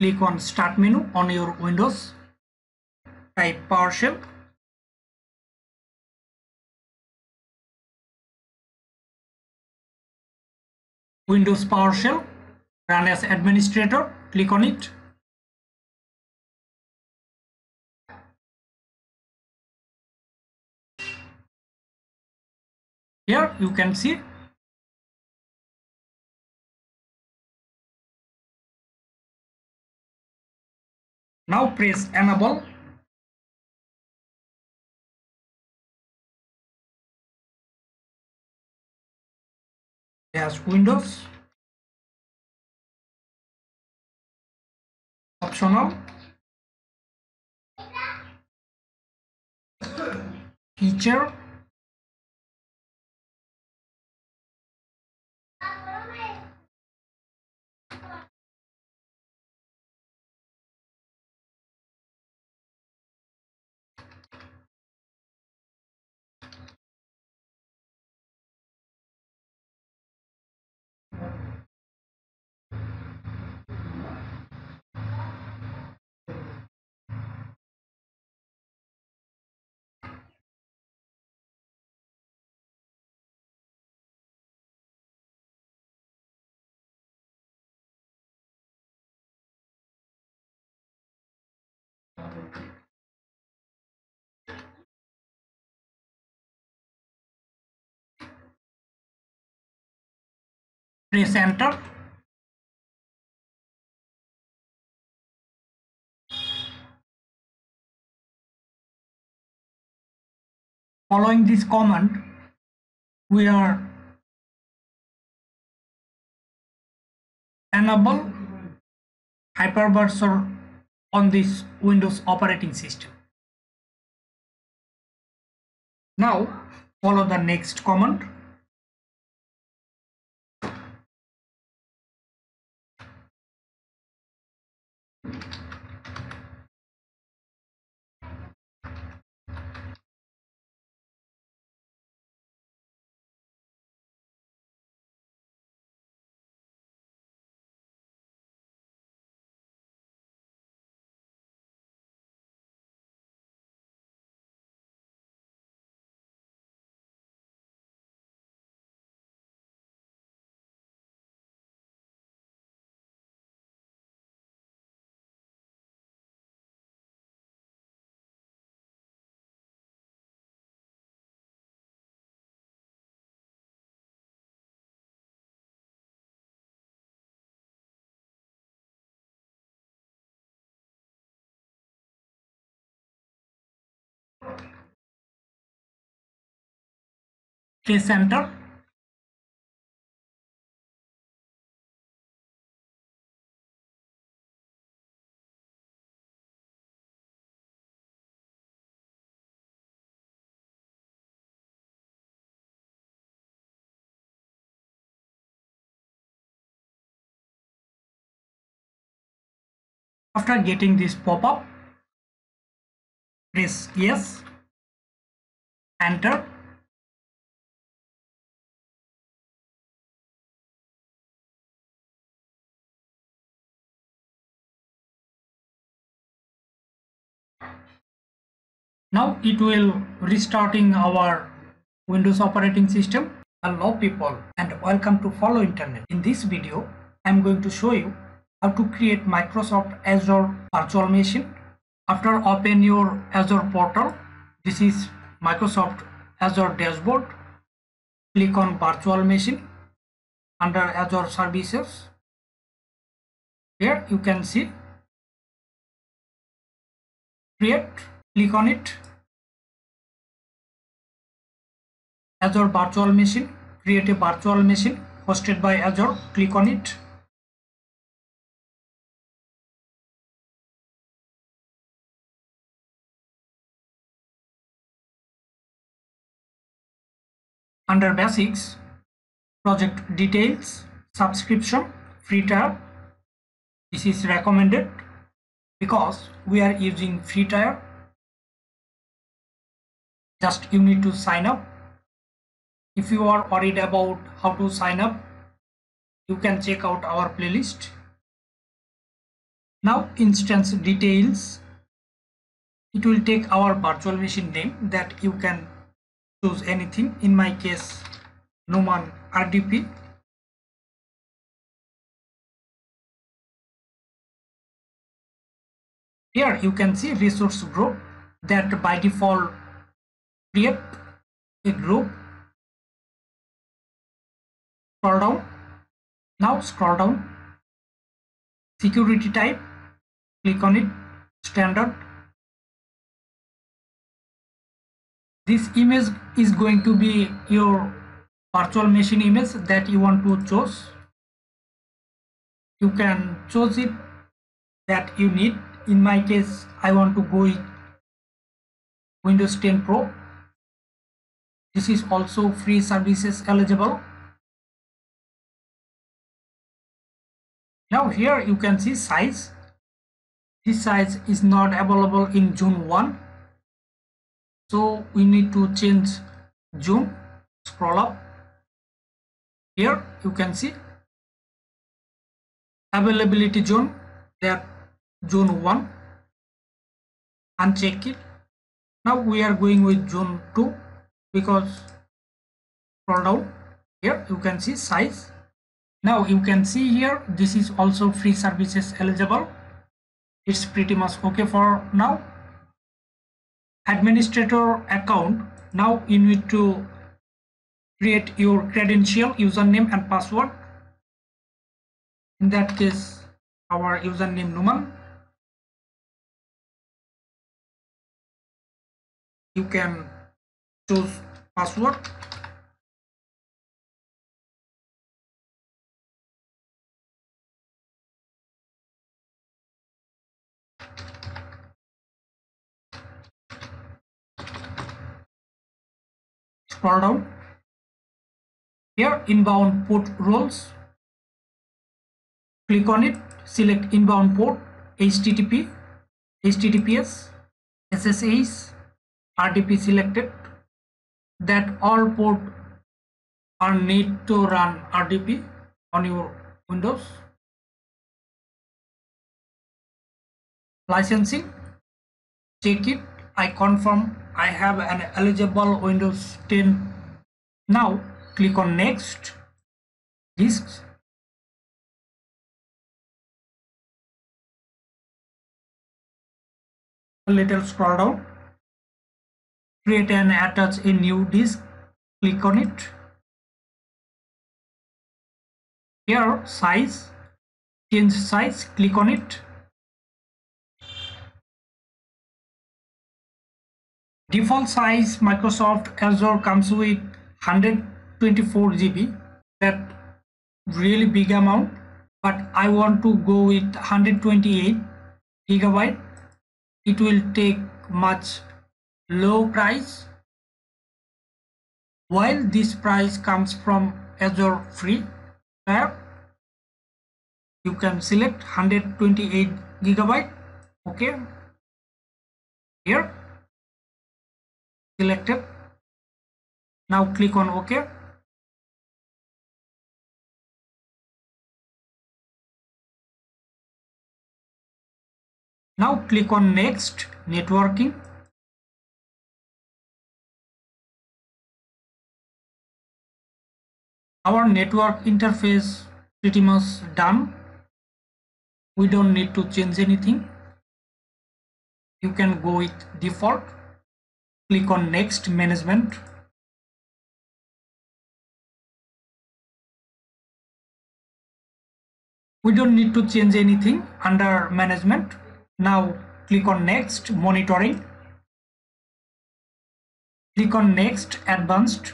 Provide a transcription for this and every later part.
click on start menu on your windows. Type PowerShell. Windows PowerShell run as administrator click on it. Here you can see now press enable. As windows. Optional. Feature press enter following this command we are enable hypervisor on this windows operating system. Now follow the next command press enter after getting this pop-up press yes enter now it will restarting our windows operating system. Hello people and welcome to follow internet. In this video i'm going to show you how to create microsoft azure virtual machine. After open your azure portal this is microsoft azure dashboard. Click on virtual machine under azure services. Here you can see create. Click on it azure virtual machine create a virtual machine hosted by azure click on it. Under basics project details subscription free tier this is recommended because we are using free tier just you need to sign up if you are worried about how to sign up you can check out our playlist. Now instance details. It will take our virtual machine name that you can choose anything. In my case Numan RDP here you can see resource group that by default create a group scroll down. Now scroll down. Security type. Click on it. Standard. This image is going to be your virtual machine image that you want to choose. You can choose it that you need. In my case i want to go with windows 10 pro. This is also free services eligible now here you can see size. This size is not available in zone 1 so we need to change zone. Scroll up. Here you can see availability zone that zone 1 uncheck it. Now we are going with zone 2 because scroll down. Here you can see size now you can see here this is also free services eligible. It's pretty much okay for now. Administrator account. Now you need to create your credential username and password. In that case our username Numan. You can choose password scroll down. Here inbound port roles. Click on it. Select inbound port http https ssh rdp selected. That all port are need to run rdp on your windows. Licensing. Check it. I confirm I have an eligible Windows 10. Now click on next disks. A little scroll down. Create and attach a new disk. Click on it. Here size, change size, click on it Default size Microsoft Azure comes with 124 GB that really big amount but I want to go with 128 gigabyte. It will take much low price. While this price comes from Azure free tier you can select 128 gigabyte. Okay. Here selected. Now click on ok. Now click on next networking. Our network interface pretty much done. We don't need to change anything. You can go with default click on next management. We don't need to change anything under management. Now click on next monitoring. Click on next advanced.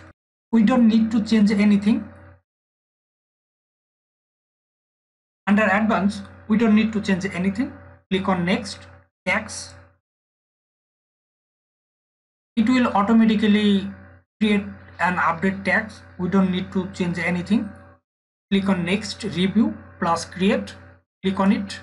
We don't need to change anything. Under advanced we don't need to change anything. Click on next tags it will automatically create an update tags. We don't need to change anything. Click on next review plus create. Click on it.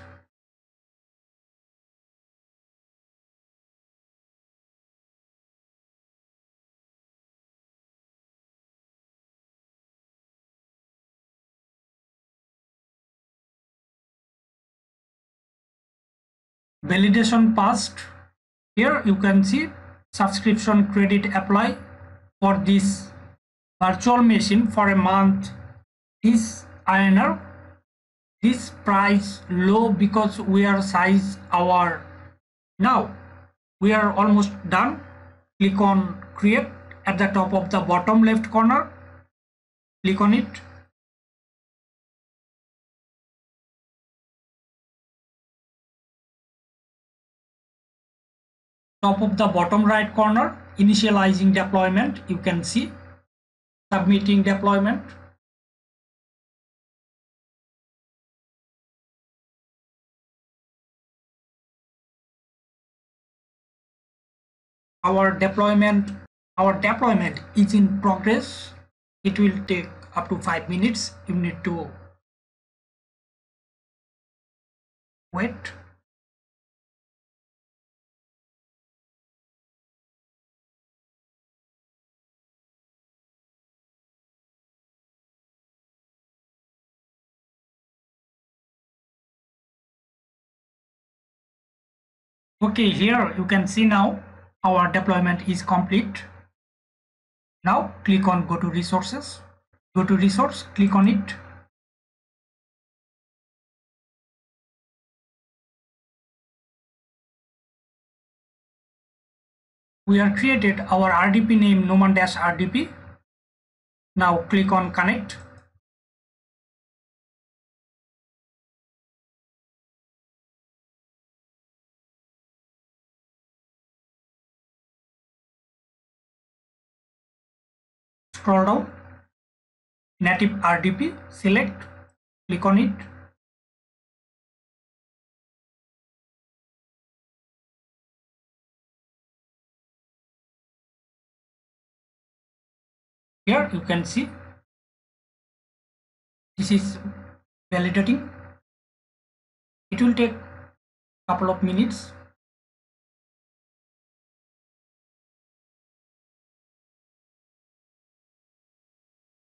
Validation passed. Here you can see subscription credit apply for this virtual machine for a month. This INR this price low because we are size our. Now we are almost done. Click on create at the top of the bottom left corner. Click on it top of the bottom right corner initializing deployment you can see. Submitting deployment. Our deployment our deployment is in progress. It will take up to five minutes. You need to wait okay here you can see now our deployment is complete. Now click on go to resources. Go to resource click on it. We are created our rdp name numan dash rdp now click on connect scroll down. Native RDP select click on it. Here you can see this is validating. It will take a couple of minutes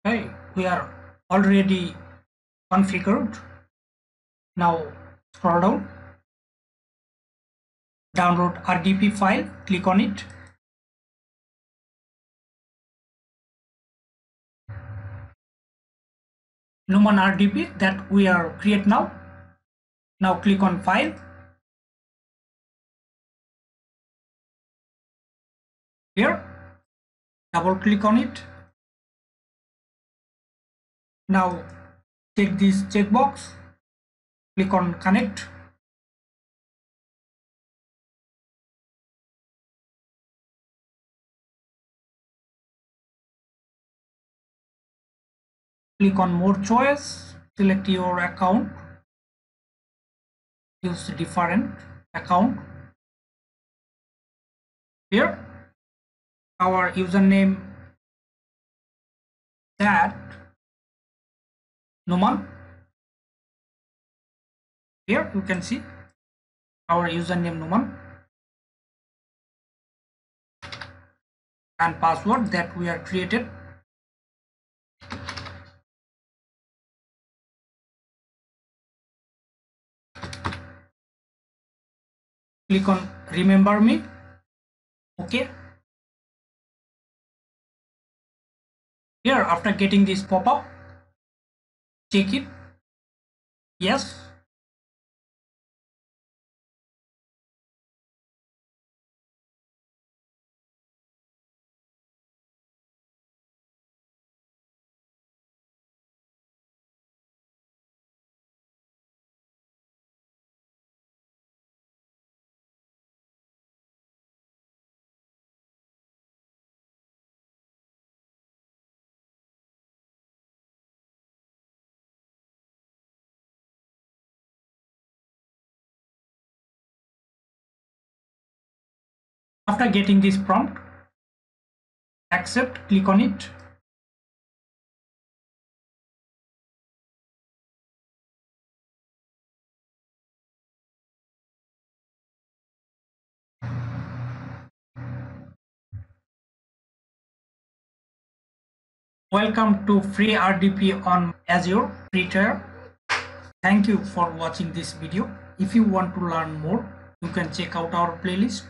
okay we are already configured. Now scroll down. Download rdp file. Click on it. Numan rdp that we are create now. Now click on file. Here double click on it now check this checkbox, click on connect. Click on more choice, select your account, use different account. Here, our username that Numan. Here you can see our username Numan and password that we are created. Click on remember me. Okay. Here after getting this pop-up check it yes After getting this prompt, accept, click on it. Welcome to free RDP on Azure free trial. Thank you for watching this video. If you want to learn more, you can check out our playlist